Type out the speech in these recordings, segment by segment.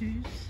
so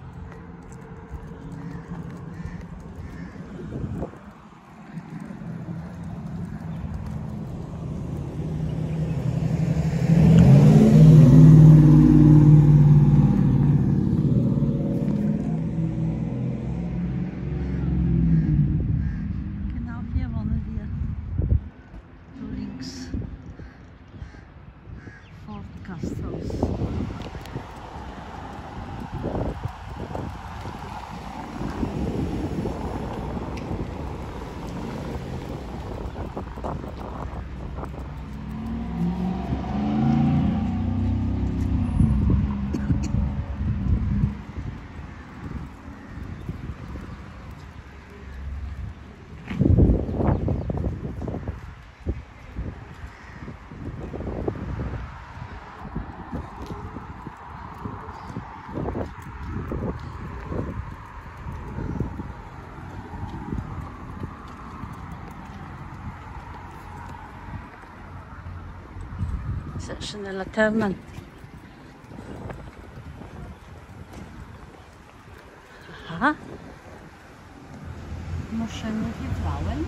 Sehr schöne Laternen. Aha. Moschemme für Frauen.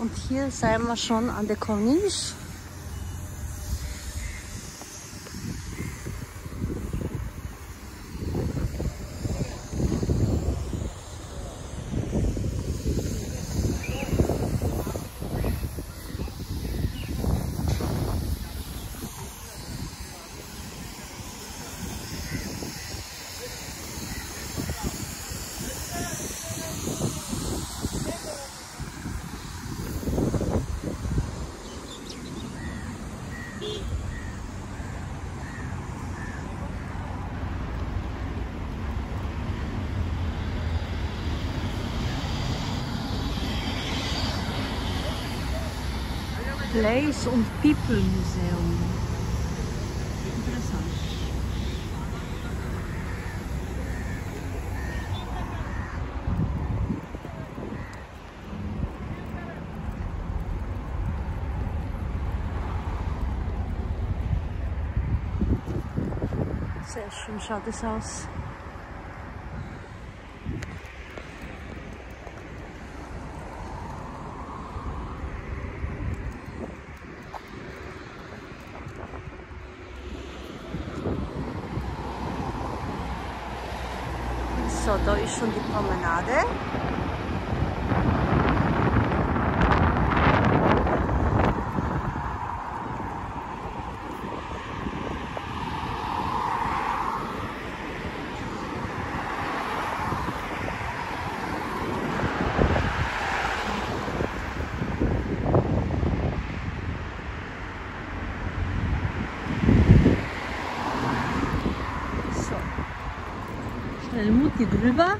Und hier sind wir schon an der Corniche. Place und People Museum. Interessant. Sehr schön schaut es aus. So, da ist schon die Promenade. So. Drüber.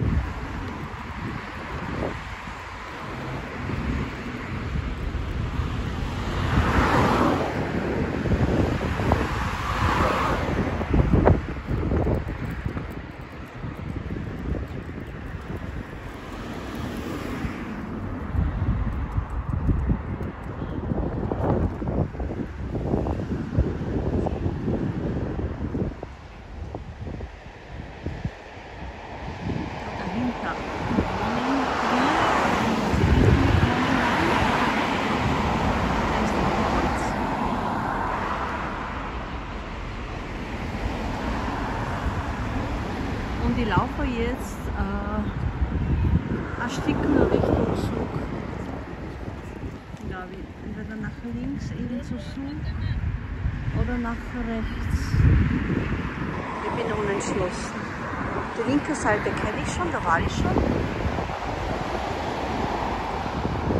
Und ich laufe jetzt äh, ein Stück Richtung Zug. Entweder nach links in zu Zug oder nach rechts. Ich bin unentschlossen. Die linke Seite kenne ich schon, da war ich schon.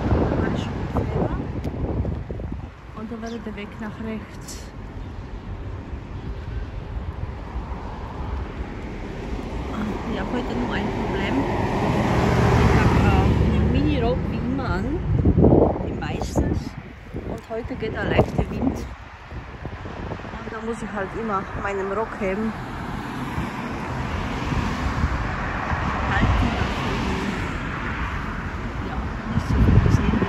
Da war ich schon mit Fehler. Und da wäre der Weg nach rechts. Ich habe heute nur ein Problem. Ich habe äh, einen Mini-Rock wie immer an, wie meistens. Und heute geht der leichte Wind. Und da muss ich halt immer meinen Rock heben. Halten, dass ja, nicht so viel gesehen wird.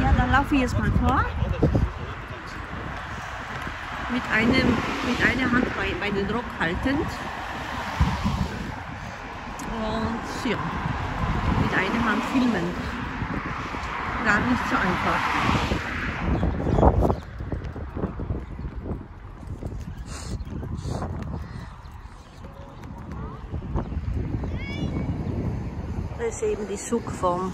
Ja, dann laufe ich jetzt mal vor. Mit, einem, mit einer Hand bei, bei den Rock haltend. Und ja, mit einer Hand filmen. Gar nicht so einfach. Das ist eben die Zugform.